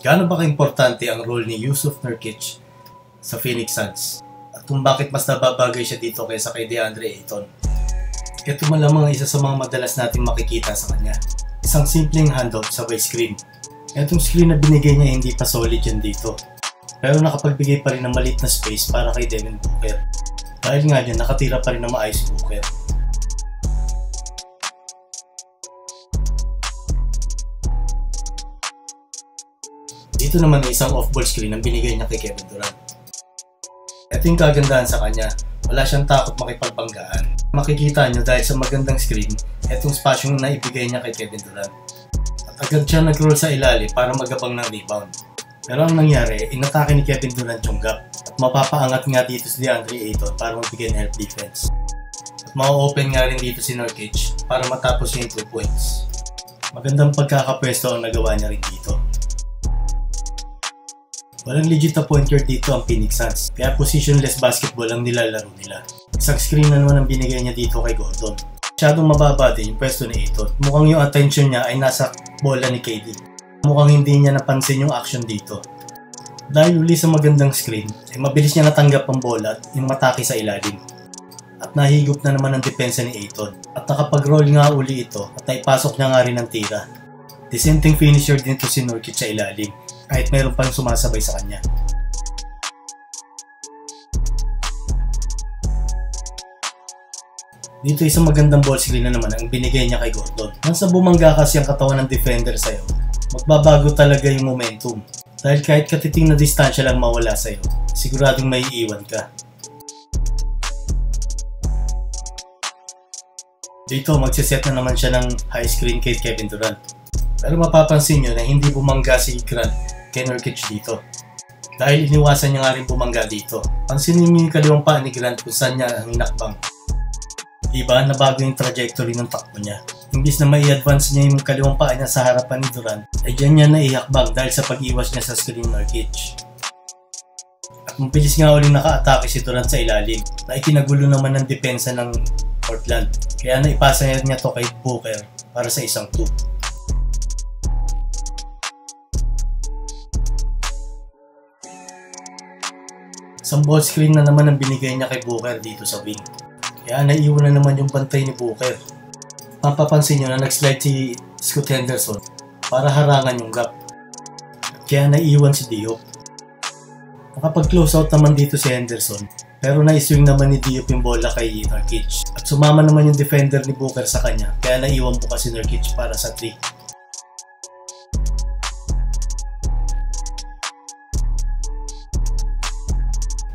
Gaano ba ka-importante ang role ni Yusuf Nurkic sa Phoenix Suns? At kung bakit mas nababagay siya dito kaysa kay DeAndre Ayton? Ito malamang ang isa sa mga madalas nating makikita sa kanya. Isang simpleng handoff sa by screen. Itong screen na binigay niya hindi pa solid yan dito. Pero nakapagbigay pa rin ng maliit na space para kay Devin Booker. Dahil nga dyan, nakatira pa rin ng maayos si Booker. Dito naman ay isang off-ball screen ang binigay niya kay Kevin Durant. Ito yung kagandahan sa kanya. Wala siyang takot makipagbanggaan. Makikita niyo dahil sa magandang screen, itong spasyong na ibigay niya kay Kevin Durant. At agad siya nag-roll sa ilalim para magabang ng rebound. Pero ang nangyari, inatake ni Kevin Durant yung gap at mapapaangat nga dito si DeAndre Ayton para magbigay ng help defense. At ma-open nga rin dito si Nurkic para matapos niya yung 2 points. Magandang pagkakapwesto ang nagawa niya rin dito. Walang legit na point guard dito ang Phoenix Suns, kaya positionless basketball ang nilalaro nila. Isang screen na naman ang binigay niya dito kay Gordon. Masyadong mababa din yung pwesto ni Ayton. Mukhang yung attention niya ay nasa bola ni KD. Mukhang hindi niya napansin yung action dito. Dahil uli sa magandang screen, ay mabilis niya natanggap ang bola at yung matake sa ilalim. At nahigop na naman ang depensa ni Ayton. At nakapag-roll nga uli ito at naipasok niya nga rin ang tira. Dissenting finisher din to si Nurkic sa ilalim kahit meron pang sumasabay sa kanya. Dito isang magandang ball screen na naman ang binigay niya kay Gordon. Nang sa bumangga kasi ang katawan ng defender sa'yo, magbabago talaga yung momentum. Dahil kahit katiting na distansya lang mawala sa'yo, siguradong may iiwan ka. Dito magsiset na naman siya ng high screen kay Kevin Durant. Pero mapapansin nyo na hindi bumangga si Grant kay Nurkic dito. Dahil iniwasan niya nga rin bumangga dito. Pansinin niyo yung kaliwang paa ni Grant kung saan niya ang hinakbang. Diba, nabago yung trajectory ng takbo niya. Imbis na mai advance niya yung kaliwang paa niya sa harapan ni Durant, ay dyan niya naihakbang dahil sa pag-iwas niya sa screen Nurkic. At mabilis nga uling naka-atake si Durant sa ilalim na ikinagulo naman ng depensa ng Portland. Kaya naipasa niya to kay Booker para sa isang 2. Isang ball screen na naman ang binigay niya kay Booker dito sa wing. Kaya naiwan na naman yung bantay ni Booker. Mapapansin nyo na nag-slide si Scott Henderson para harangan yung gap. Kaya naiwan si Diop. Nakapag-close out naman dito si Henderson pero na-swing naman ni Diop yung bola kay Nurkic. At sumama naman yung defender ni Booker sa kanya kaya naiwan po kasi Nurkic para sa 3.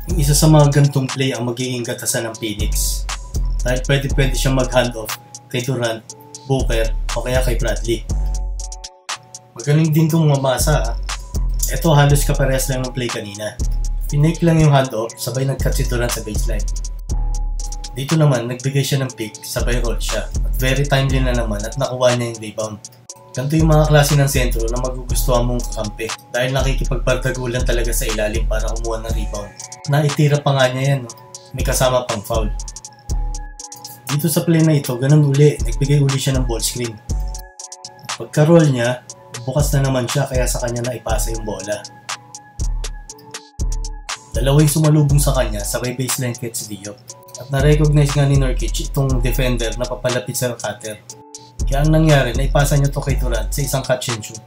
Yung isa sa mga gantong play ang magiging gatasan ng Phoenix. Dahil pwede pwede siyang mag-handoff kay Durant, Booker, o kaya kay Bradley. Magaling din itong mamasa. Ito halos kapares lang ng play kanina. Pinake lang yung handoff, sabay nag-cut si Durant sa baseline. Dito naman, nagbigay siya ng pick, sabay roll siya. At very timely na naman at nakuha niya yung rebound. Ganito yung mga klase ng sentro na magugustuhan mong kakampi dahil nakikipagpardagulan talaga sa ilalim para kumuha ng rebound. Naitira pa nga niya yan, no? may kasama pang foul. Dito sa play na ito, ganun uli, nagbigay uli siya ng ball screen. Pagka-roll niya, bukas na naman siya kaya sa kanya na ipasa yung bola. Dalawa yung sumalubong sa kanya, sabay baseline catch si Diop. At na-recognize nga ni Nurkic itong defender na papalapit sa cutter. Kaya ang nangyari, naipasa niya to kay Durant sa isang catch and shoot.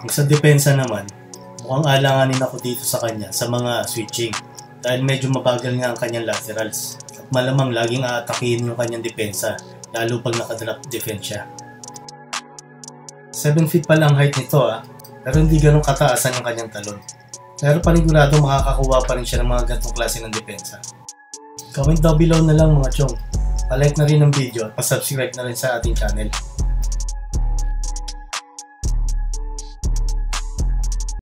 Ang sa depensa naman, mukhang alanganin ako dito sa kanya sa mga switching dahil medyo mabagal nga ang kanyang laterals. At malamang laging aatakihin yung kanyang depensa lalo pag nakadrop defense siya. 7 feet pa lang height nito ah, pero hindi ganun kataasan yung kanyang talon. Pero panigurado makakakuha pa rin siya ng mga gantong klase ng depensa. Comment down below na lang mga chong. Palike na rin ang video at pasubscribe na rin sa ating channel.